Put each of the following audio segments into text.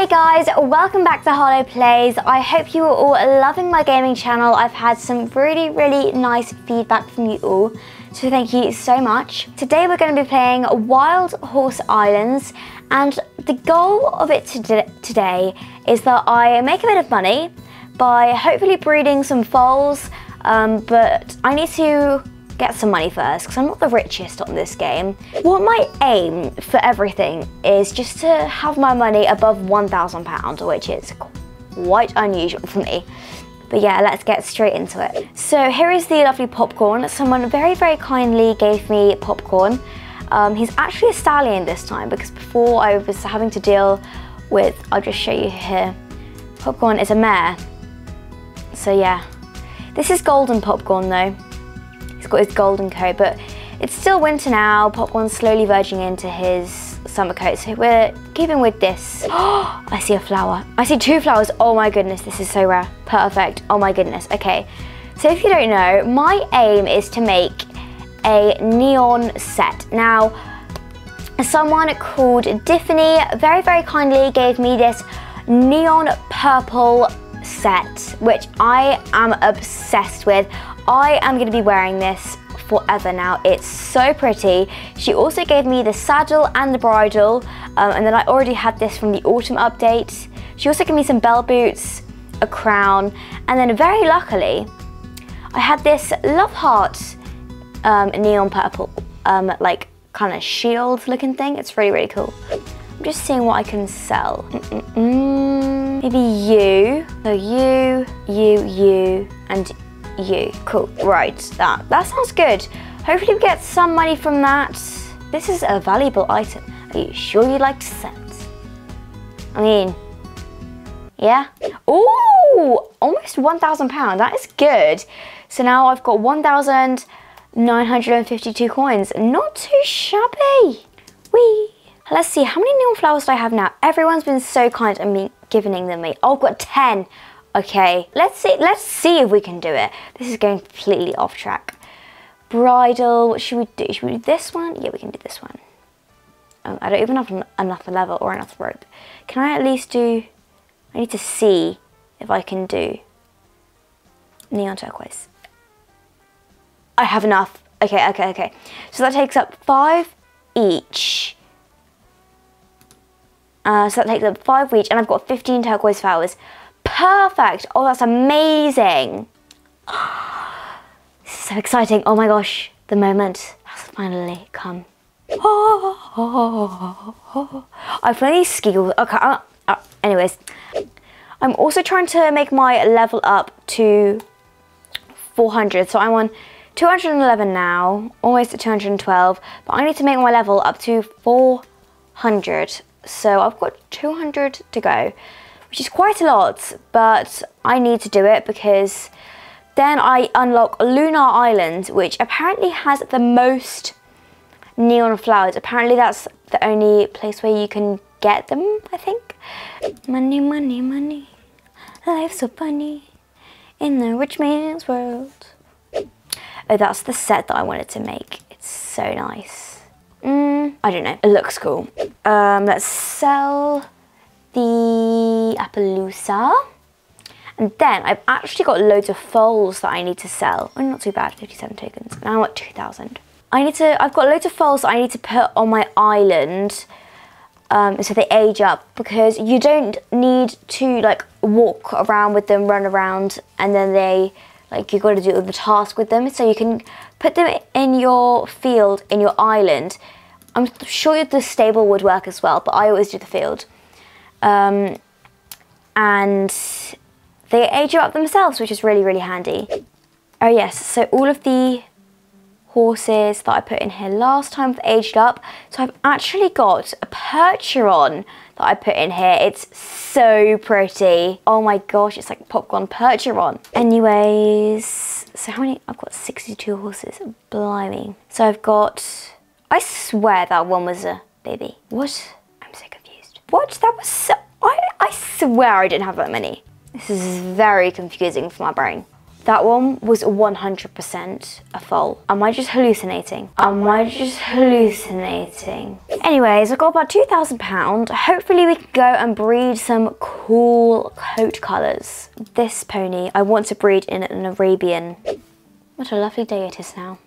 Hey guys, welcome back to Harlow Plays. I hope you are all loving my gaming channel. I've had some really, really nice feedback from you all, so thank you so much. Today we're going to be playing Wild Horse Islands, and the goal of it today is that I make a bit of money by hopefully breeding some foals, um, but I need to get some money first because I'm not the richest on this game. What my aim for everything is just to have my money above £1,000, which is quite unusual for me. But yeah, let's get straight into it. So here is the lovely popcorn. Someone very, very kindly gave me popcorn. Um, he's actually a stallion this time because before I was having to deal with, I'll just show you here. Popcorn is a mare. So yeah. This is golden popcorn though. Got his golden coat, but it's still winter now. Popcorn's slowly verging into his summer coat, so we're keeping with this. I see a flower. I see two flowers. Oh my goodness, this is so rare. Perfect. Oh my goodness. Okay, so if you don't know, my aim is to make a neon set. Now, someone called Diffany very, very kindly gave me this neon purple set, which I am obsessed with. I am going to be wearing this forever now. It's so pretty. She also gave me the saddle and the bridle, um, and then I already had this from the autumn update. She also gave me some bell boots, a crown, and then very luckily, I had this Love Heart um, neon purple, um, like kind of shield looking thing. It's really, really cool. I'm just seeing what I can sell. Mm -mm -mm. Maybe you, so you, you, you, and you. Cool, right, that, that sounds good. Hopefully we get some money from that. This is a valuable item. Are you sure you'd like to sell it? I mean, yeah? Ooh, almost £1,000, that is good. So now I've got 1,952 coins. Not too shabby. Wee. Let's see, how many neon flowers do I have now? Everyone's been so kind and me giving them me. Oh, I've got 10. Okay, let's see, let's see if we can do it. This is going completely off track. Bridle, what should we do? Should we do this one? Yeah, we can do this one. Um, I don't even have enough level or enough rope. Can I at least do, I need to see if I can do neon turquoise. I have enough. Okay, okay, okay. So that takes up five each. Uh, so that takes up five each, and I've got 15 turquoise flowers. Perfect. Oh, that's amazing. This is so exciting. Oh my gosh, the moment has finally come. Oh, I've finally skilled. Okay, uh, uh, anyways. I'm also trying to make my level up to 400. So I'm on 211 now, almost at 212. But I need to make my level up to 400. So I've got 200 to go which is quite a lot, but I need to do it because then I unlock Lunar Island, which apparently has the most neon flowers. Apparently that's the only place where you can get them, I think. Money, money, money, life's so funny in the rich man's world. Oh, that's the set that I wanted to make. It's so nice. Mm, I don't know, it looks cool. Um, let's sell the Appaloosa. And then I've actually got loads of foals that I need to sell. Oh, not too bad, 57 tokens. Now I'm at 2,000. I need to, I've got loads of foals that I need to put on my island um, so they age up because you don't need to like walk around with them, run around, and then they, like you've got to do the task with them. So you can put them in your field, in your island. I'm sure the stable would work as well, but I always do the field. Um, and they age you up themselves, which is really, really handy. Oh yes, so all of the horses that I put in here last time have aged up. So I've actually got a Percheron that I put in here. It's so pretty. Oh my gosh, it's like popcorn Percheron. Anyways, so how many? I've got 62 horses, blimey. So I've got, I swear that one was a baby. What? I'm so confused. What? That was so... I, I swear I didn't have that many. This is very confusing for my brain. That one was 100% a foal. Am I just hallucinating? Am I just hallucinating? Anyways, I've got about £2,000. Hopefully we can go and breed some cool coat colours. This pony, I want to breed in an Arabian. What a lovely day it is now.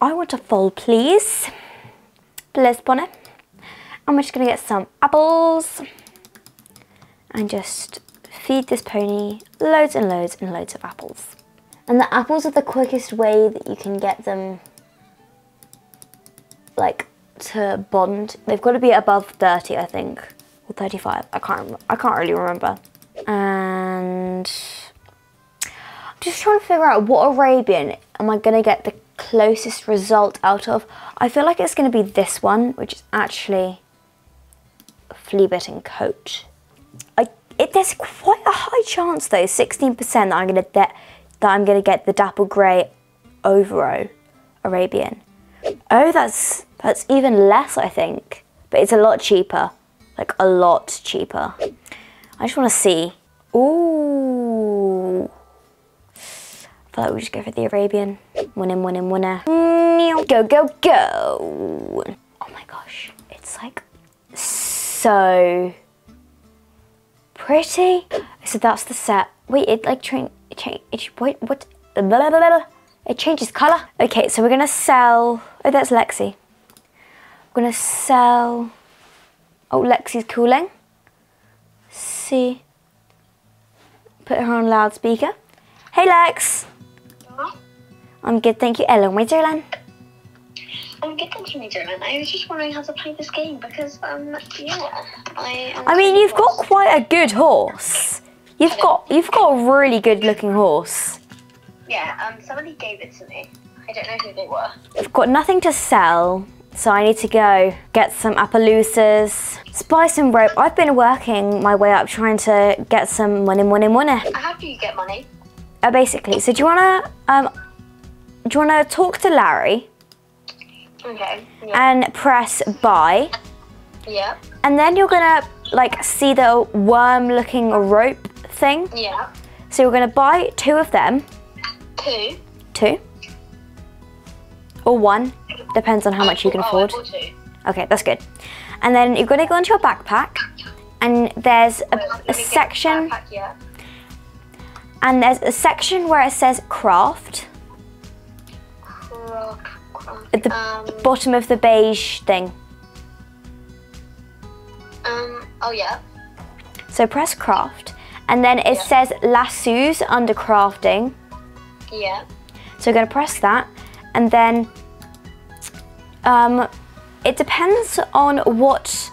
I want a foal, please. Please, bonnet. I'm just gonna get some apples and just feed this pony loads and loads and loads of apples. And the apples are the quickest way that you can get them like to bond. They've got to be above 30, I think, or 35. I can't. I can't really remember. And I'm just trying to figure out what Arabian am I gonna get the closest result out of. I feel like it's gonna be this one, which is actually a flea bitten coat. I it, there's quite a high chance though, 16% that I'm gonna get that I'm gonna get the dapple grey Overo Arabian. Oh, that's that's even less, I think. But it's a lot cheaper. Like, a lot cheaper. I just want to see. Ooh. I feel like we just go for the Arabian. Winning, winning, winner. Go, go, go. Oh my gosh. It's like so pretty. So that's the set. Wait, it like train. It change. It, wait, what? Blah, blah, blah, it changes colour. Okay, so we're gonna sell, oh, that's Lexi. We're gonna sell, oh, Lexi's cooling. See, put her on loudspeaker. Hey, Lex. Hello? I'm good, thank you. Ellen, where's Ellen? I'm good, thank you, Madeline. I was just wondering how to play this game because, um, yeah, I. I mean, you've got quite a good horse. You've got, you've got a really good looking horse. Yeah, um, somebody gave it to me. I don't know who they were. I've got nothing to sell, so I need to go get some Appaloosas, buy some rope. I've been working my way up trying to get some money, money, money. How do you get money? Uh, basically, so do you wanna um, do you wanna talk to Larry Okay. Yeah. and press buy, yeah. and then you're gonna like see the worm-looking rope thing. Yeah. So you're gonna buy two of them, Two. two, or one, depends on how much you can oh, afford. I bought two. Okay, that's good. And then you're gonna go into your backpack, and there's a, Wait, let me a section, and there's a section where it says craft croc. at the Um, bottom of the beige thing. um, oh yeah. So press craft, and then it Yeah. says lassos under crafting. Yeah. So you're gonna press that, and then um, it depends on what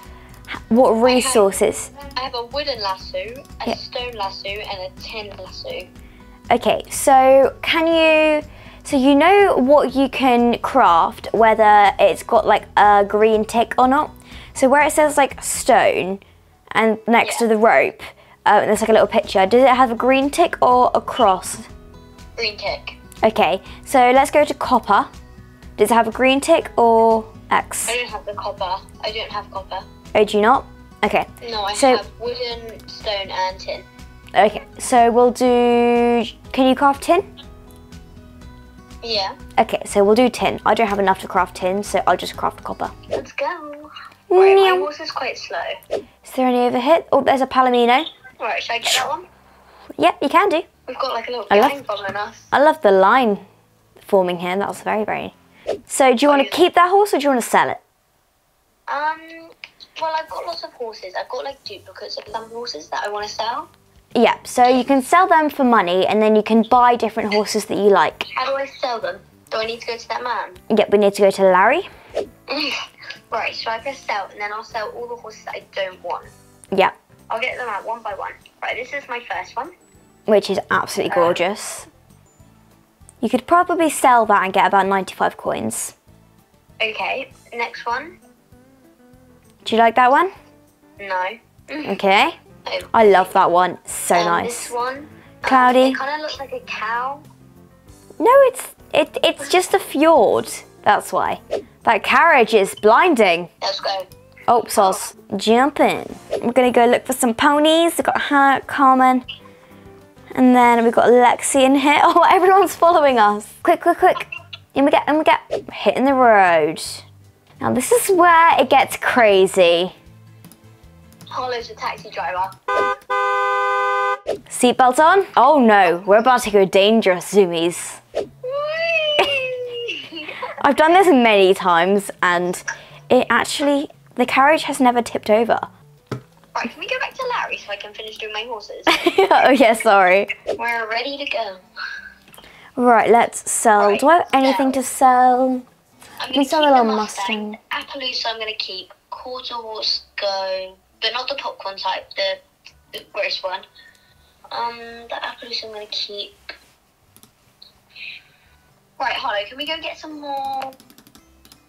what resources. I have a wooden lasso, a Yeah. stone lasso, and a tin lasso. Okay, so can you? So you know what you can craft, whether it's got like a green tick or not. So where it says like stone, and next to the rope, uh, there's like a little picture. Does it have a green tick or a cross? Green tick. Okay, so let's go to copper. Does it have a green tick or X? I don't have the copper. I don't have copper. Oh, do you not? Okay, No, I So- have wooden, stone, and tin. okay. So we'll do. Can you craft tin? Yeah. Okay, so we'll do tin. I don't have enough to craft tin, so I'll just craft copper. Let's go. Right, my is quite slow. Is there any over here? Oh, there's a palomino. Right, should I get that one? Yep, you can do. We've got like a little I love- following us. I love the line forming here. That was very, very. So, do you want to yeah. keep that horse or do you want to sell it? Um, well, I've got lots of horses. I've got like duplicates of some horses that I want to sell. Yep. So you can sell them for money, and then you can buy different horses that you like. How do I sell them? Do I need to go to that man? Yep. We need to go to Larry. right, so I press sell and then I'll sell all the horses that I don't want. Yep. I'll get them out one by one. Right, this is my first one. Which is absolutely gorgeous. You could probably sell that and get about 95 coins. Okay, next one. Do you like that one? No. Okay. Oh, I love that one. So um, nice. This one. um, Cloudy. it kind of looks like a cow. No, it's it, it's just a fjord. That's why. That carriage is blinding. Let's go. Oh, sauce. Jump in. We're gonna go look for some ponies. We've got Hannah, Carmen, and then we've got Lexi in here. Oh, everyone's following us. Quick, quick, quick. In we get, in we get. Hitting the road. Now this is where it gets crazy. Harlow's a taxi driver. Seatbelt on? Oh no, we're about to go dangerous, zoomies. I've done this many times and it actually, the carriage has never tipped over. right, can we go back to I can finish doing my horses? oh yeah, sorry. We're ready to go. Right, let's sell. Right, Do I have anything to sell? I'm gonna sell a little Mustang. Mustang. Appaloosa I'm gonna keep. Quarter horse go, but not the popcorn type, the, the British one. Um, the Appaloosa I'm gonna keep. Right, Harlow, can we go get some more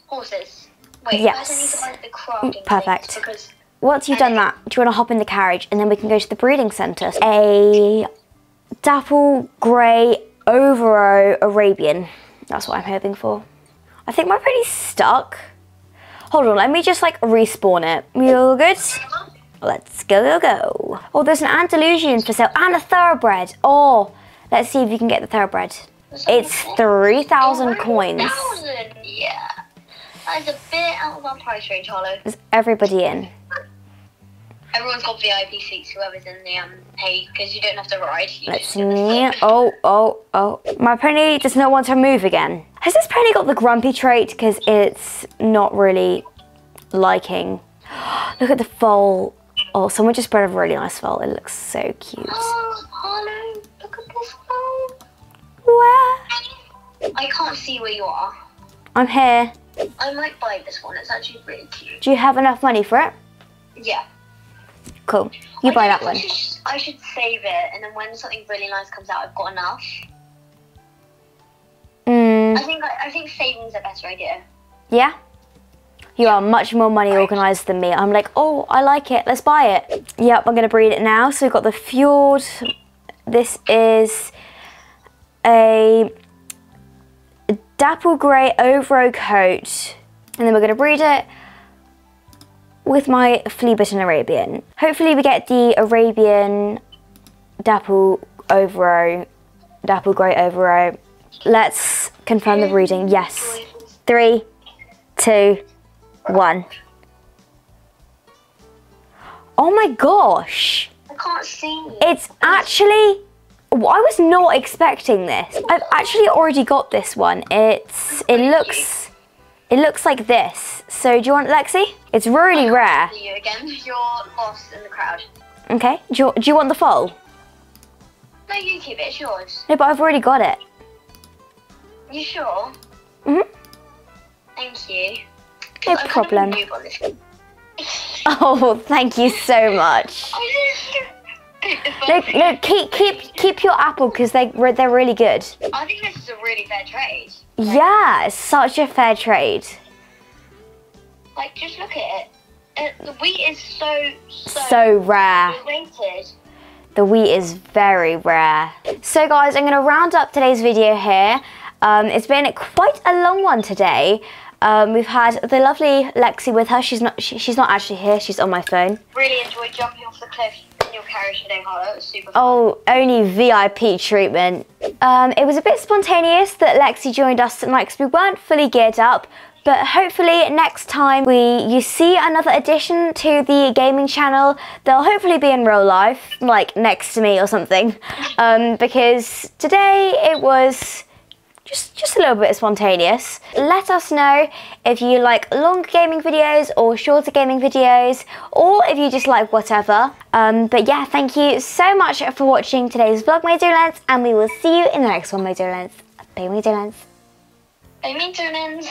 horses? Wait, Yes. first I need to buy the crafting perfect. because Once you've done that, do you want to hop in the carriage and then we can go to the breeding centre? A dapple grey overo Arabian. That's what I'm hoping for. I think my pony's stuck. Hold on, let me just like respawn it. You all good? Let's go, go, go. Oh, there's an Andalusian for sale and a thoroughbred. Oh, let's see if you can get the thoroughbred. It's 3,000 coins. 3,000, yeah. That is a bit oh, out of our price range, Harlow. Is everybody in? Everyone's got VIP seats, whoever's in the um pay, because you don't have to ride. You Let's just see. Oh, oh, oh. My pony does not want to move again. Has this pony got the grumpy trait? Because it's not really liking. Look at the foal. Oh, someone just bred a really nice foal. It looks so cute. Oh, look at this. Where? I can't see where you are. I'm here. I might buy this one. It's actually really cute. Do you have enough money for it? Yeah. Cool. You I buy that one. I should, I should save it, and then when something really nice comes out, I've got enough. Mm, I think I, I think saving's a better idea. yeah? You are much more money organised than me. I'm like, oh, I like it. Let's buy it. Yep, I'm going to breed it now. So we've got the Fjord. This is a dapple grey overo coat. And then we're going to breed it with my flea bitten Arabian. Hopefully we get the Arabian dapple overo, dapple grey overo. Let's confirm the breeding. Yes. Three, two, one. Oh my gosh. I can't see. It's actually. I was not expecting this. I've actually already got this one. It's. It looks. It looks like this. So do you want Lexi? It's really rare. See you again. You're lost in the crowd. Okay. Do you, do you want the foal? No, you keep it. It's yours. No, but I've already got it. You sure? Mhm. Thank you. No I'm kind of a problem. noob on this. Oh, thank you so much. No, no, keep keep keep your apple because they they're really good. I think this is a really fair trade. Yeah, it's such a fair trade. Like, just look at it. Uh, the wheat is so so, So rare. The wheat is very rare. So guys, I'm going to round up today's video here. Um, it's been quite a long one today. Um, we've had the lovely Lexi with her. She's not. She, she's not actually here. She's on my phone. Really enjoyed jumping off the cliff in your carriage today, Harlow. It was super fun. Oh, only VIP treatment. Um, it was a bit spontaneous that Lexi joined us tonight because we weren't fully geared up. But hopefully next time we you see another addition to the gaming channel, they'll hopefully be in real life, like next to me or something. Um, because today it was just just a little bit spontaneous. Let us know if you like long gaming videos or shorter gaming videos, or if you just like whatever. Um, but yeah, thank you so much for watching today's vlog, my dear lens, and we will see you in the next one, my dear lens. Bye, my dear lens. Bye, maintenance.